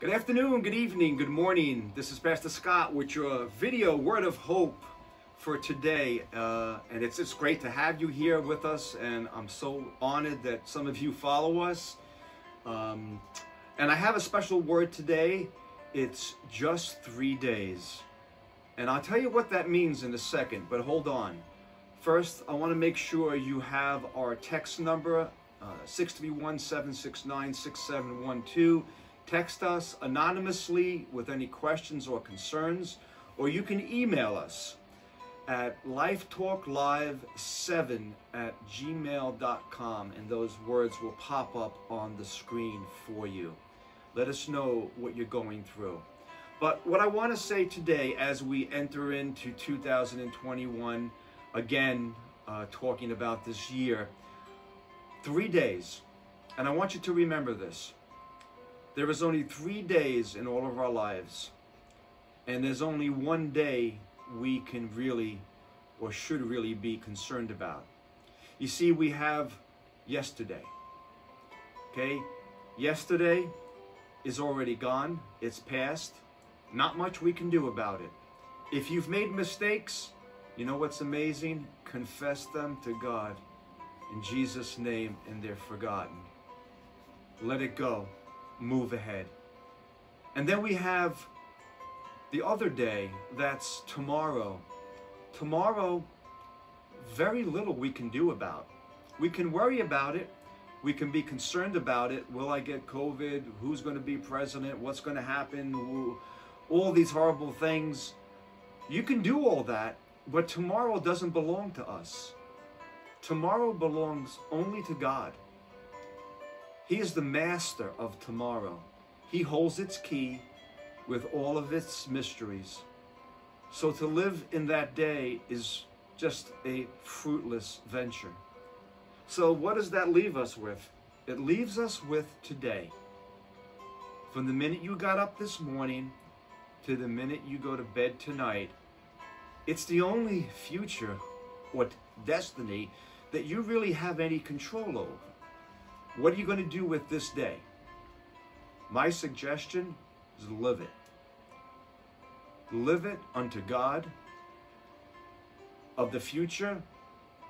Good afternoon, good evening, good morning. This is Pastor Scott with your video word of hope for today. Uh, and it's, it's great to have you here with us. And I'm so honored that some of you follow us. Um, and I have a special word today. It's just three days. And I'll tell you what that means in a second, but hold on. First, I want to make sure you have our text number, uh, 631 769 6712. Text us anonymously with any questions or concerns, or you can email us at lifetalklive7 at gmail.com, and those words will pop up on the screen for you. Let us know what you're going through. But what I want to say today as we enter into 2021, again, uh, talking about this year, three days, and I want you to remember this. There is only three days in all of our lives, and there's only one day we can really or should really be concerned about. You see, we have yesterday. Okay? Yesterday is already gone, it's past. Not much we can do about it. If you've made mistakes, you know what's amazing? Confess them to God in Jesus' name, and they're forgotten. Let it go move ahead. And then we have the other day, that's tomorrow. Tomorrow, very little we can do about. We can worry about it. We can be concerned about it. Will I get COVID? Who's going to be president? What's going to happen? All these horrible things. You can do all that, but tomorrow doesn't belong to us. Tomorrow belongs only to God. He is the master of tomorrow. He holds its key with all of its mysteries. So to live in that day is just a fruitless venture. So what does that leave us with? It leaves us with today. From the minute you got up this morning to the minute you go to bed tonight, it's the only future or destiny that you really have any control over. What are you going to do with this day? My suggestion is live it. Live it unto God. Of the future,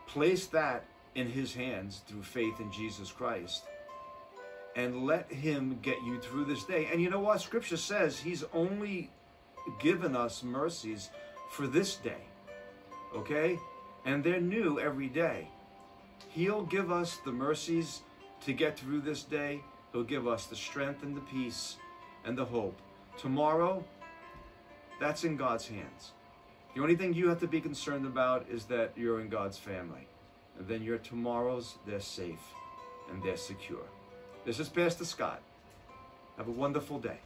place that in His hands through faith in Jesus Christ. And let Him get you through this day. And you know what? Scripture says He's only given us mercies for this day. Okay? And they're new every day. He'll give us the mercies to get through this day. He'll give us the strength and the peace and the hope. Tomorrow, that's in God's hands. The only thing you have to be concerned about is that you're in God's family. And then your tomorrows, they're safe and they're secure. This is Pastor Scott. Have a wonderful day.